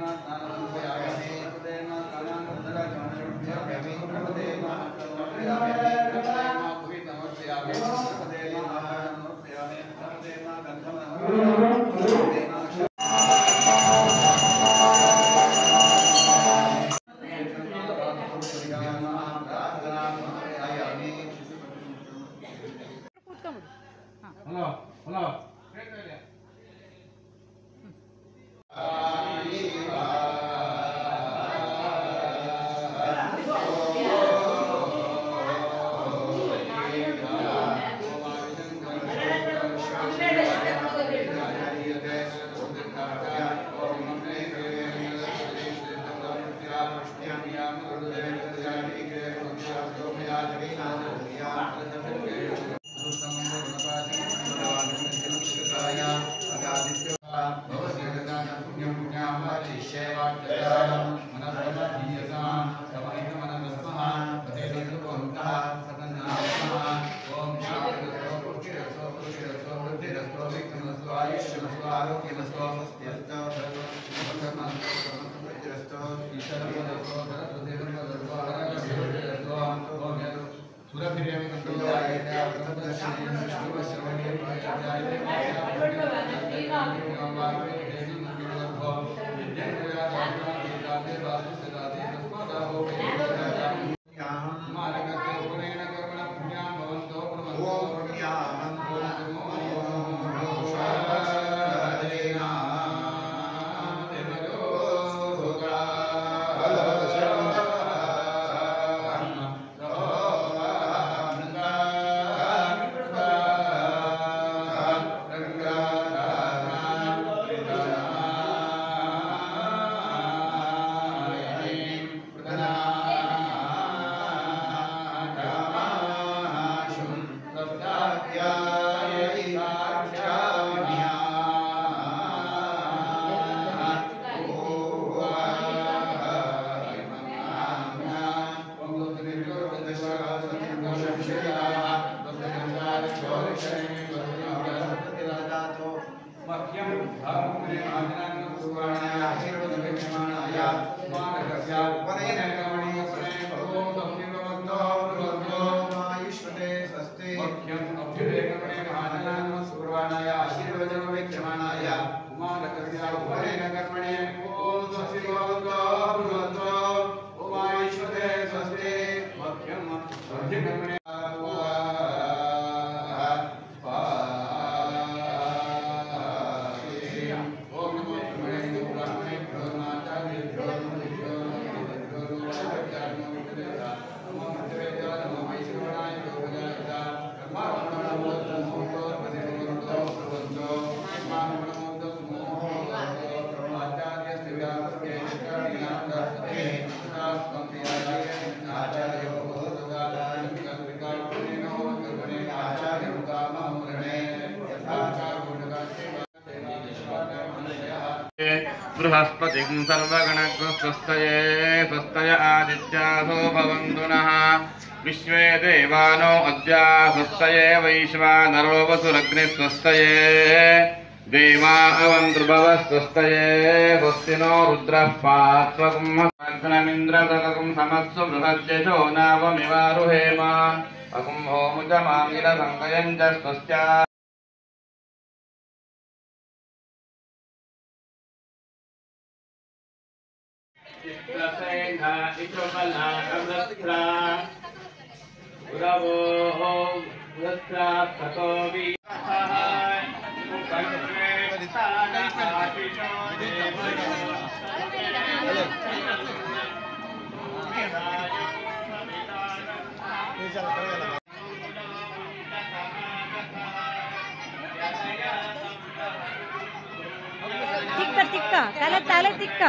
ನಾನು Thank you. सर्वेण कर्मणेन ओम स्वस्ति भवतु भुवन्तो ओमायश्वते स्वस्ति मभ्यं स्वस्ति कर्मणे बृहस्पतिं सर्वगणग्रस्तये स्वस्तय आदित्यासो भवन्तु नः विश्वे देवानो अद्या स्वस्तये वैश्वानरो वसुरग्निस्वस्तये देवा अवन्तृभवस्वस्तये स्वस्ति नो रुद्रः पात्वकुम्भमिन्द्रदकं समत्सु बृहद्यशो नावमिवारुहेम। अकुं होमुजमाङ्गिलसङ्गयं च स्वस्त्या मेघा इचोपला अमृत्रा गुरवो मृत्रा ततो विहः उपन्वेष्टानाशिनो देवयो मेघायुक्तविदानम् टिक्का टिक्का, काला ताला टिक्का।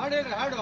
ಹಾಡು ಹಾಡು.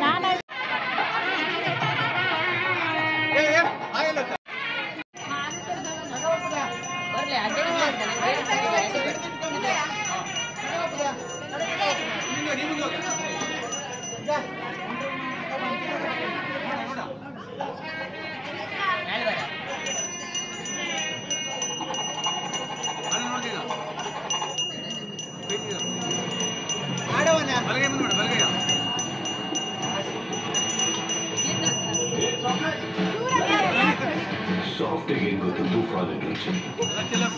না না Soft digging with the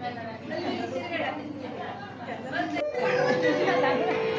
那那那，那那。